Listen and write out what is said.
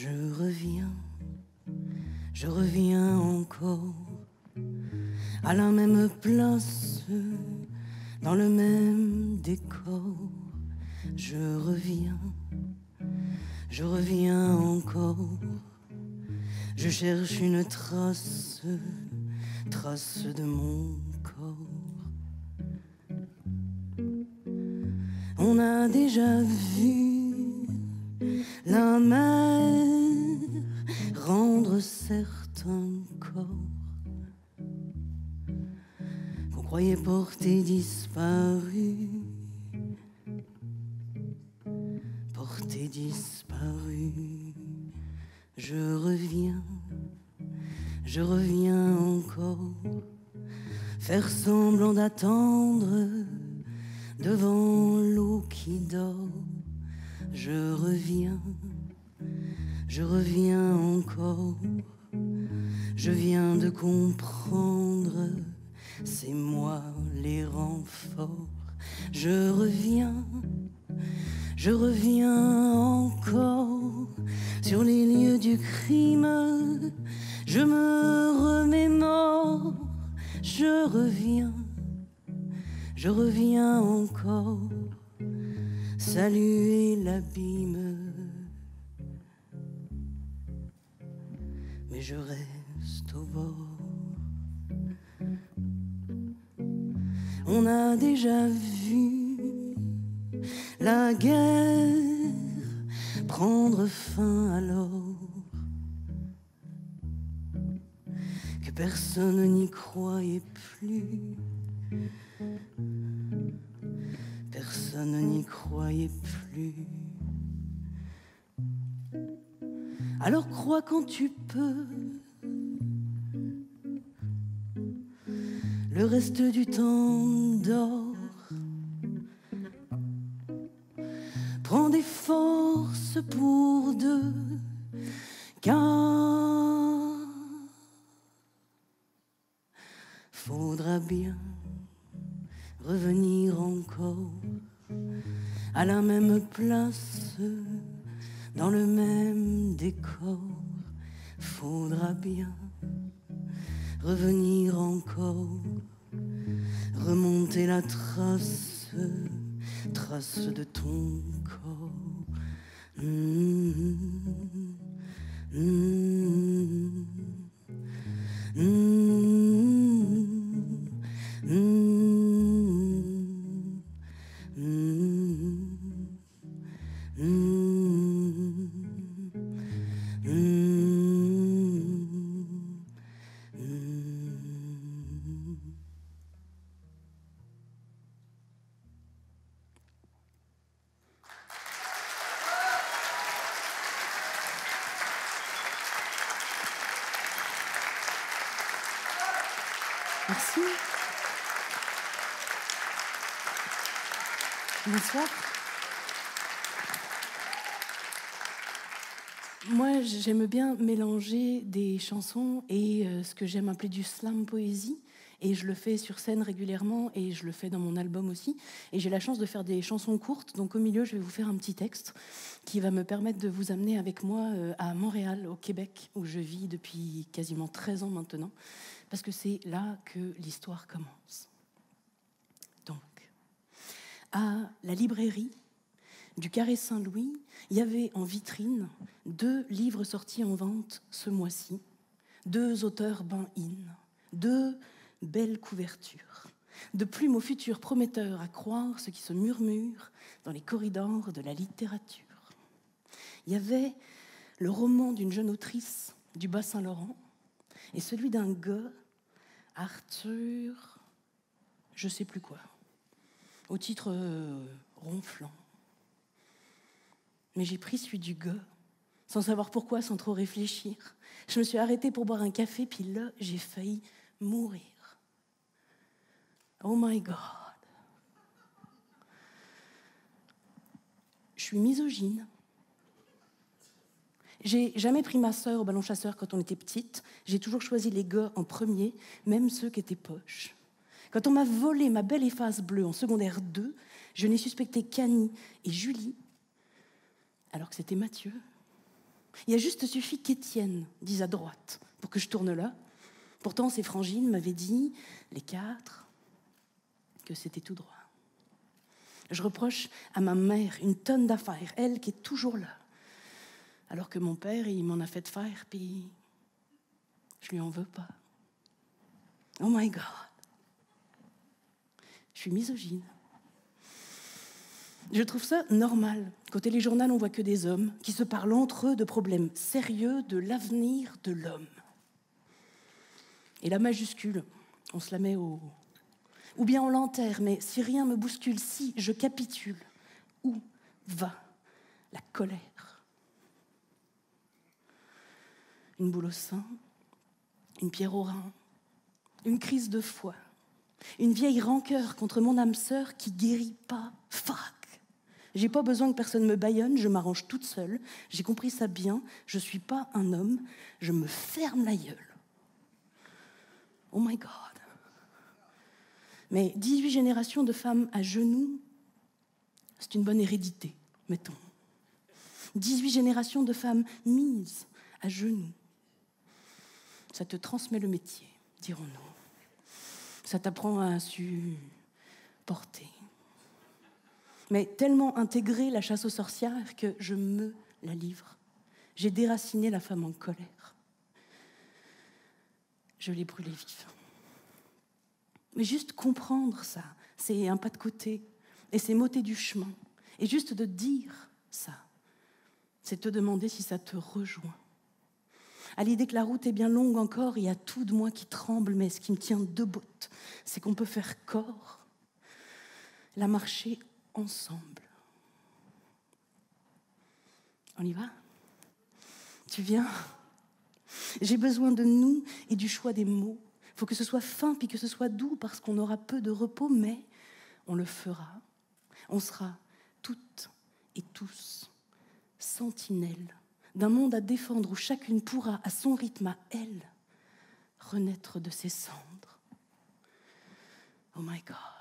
Je reviens, je reviens encore à la même place, dans le même décor. Je reviens, je reviens encore. Je cherche une trace, trace de mon corps. On a déjà vu la mer rendre certains corps qu'on croyait porter disparu, porter disparu. Je reviens, je reviens encore, faire semblant d'attendre devant l'eau qui dort. Je reviens, je reviens encore, je viens de comprendre, c'est moi les renforts. Je reviens, je reviens encore sur les lieux du crime. Je me remémore, je reviens, je reviens encore saluer l'abîme. Mais je reste au bord. On a déjà vu la guerre prendre fin alors que personne n'y croyait plus. Personne n'y croyait plus. Alors crois quand tu peux. Le reste du temps dort. Prends des forces pour deux, car faudra bien revenir encore à la même place, dans le même décor. Faudra bien revenir encore, remonter la trace, trace de ton corps. Merci. Bonsoir. Moi, j'aime bien mélanger des chansons et euh, ce que j'aime appeler du slam poésie. Et je le fais sur scène régulièrement et je le fais dans mon album aussi. Et j'ai la chance de faire des chansons courtes. Donc au milieu, je vais vous faire un petit texte qui va me permettre de vous amener avec moi euh, à Montréal, au Québec, où je vis depuis quasiment 13 ans maintenant. Parce que c'est là que l'histoire commence. Donc, à la librairie du Carré Saint-Louis, il y avait en vitrine deux livres sortis en vente ce mois-ci, deux auteurs bain-in, deux belles couvertures, de plumes au futur prometteur à croire ce qui se murmure dans les corridors de la littérature. Il y avait le roman d'une jeune autrice du Bas-Saint-Laurent et celui d'un gars, Arthur, je sais plus quoi, au titre euh, ronflant. Mais j'ai pris celui du gars, sans savoir pourquoi, sans trop réfléchir. Je me suis arrêtée pour boire un café, puis là, j'ai failli mourir. Oh my God. Je suis misogyne. J'ai jamais pris ma sœur au ballon chasseur quand on était petite. J'ai toujours choisi les gars en premier, même ceux qui étaient poches. Quand on m'a volé ma belle efface bleue en secondaire 2, je n'ai suspecté qu'Annie et Julie, alors que c'était Mathieu. Il a juste suffi qu'Étienne dise à droite pour que je tourne là. Pourtant, ses frangines m'avaient dit, les quatre, que c'était tout droit. Je reproche à ma mère une tonne d'affaires, elle qui est toujours là. Alors que mon père, il m'en a fait faire, puis je lui en veux pas. Oh my God. Je suis misogyne. Je trouve ça normal qu'au téléjournal, on voit que des hommes qui se parlent entre eux de problèmes sérieux de l'avenir de l'homme. Et la majuscule, on se la met au... Ou bien on l'enterre, mais si rien me bouscule, si je capitule, où va la colère? Une boule au sein, une pierre au rein, une crise de foi, une vieille rancœur contre mon âme sœur qui guérit pas. Fuck j'ai pas besoin que personne me baillonne, je m'arrange toute seule. J'ai compris ça bien. Je suis pas un homme. Je me ferme la gueule. Oh my God. Mais 18 générations de femmes à genoux, c'est une bonne hérédité, mettons. 18 générations de femmes mises à genoux. Ça te transmet le métier, dirons-nous. Ça t'apprend à supporter mais tellement intégré la chasse aux sorcières que je me la livre. J'ai déraciné la femme en colère. Je l'ai brûlée vive. Mais juste comprendre ça, c'est un pas de côté, et c'est m'ôter du chemin. Et juste de dire ça, c'est te demander si ça te rejoint. À l'idée que la route est bien longue encore, il y a tout de moi qui tremble, mais ce qui me tient debout, c'est qu'on peut faire corps, la marcher ensemble. On y va? Tu viens? J'ai besoin de nous et du choix des mots. Il faut que ce soit fin puis que ce soit doux parce qu'on aura peu de repos, mais on le fera. On sera toutes et tous sentinelles d'un monde à défendre où chacune pourra, à son rythme, à elle, renaître de ses cendres. Oh my God.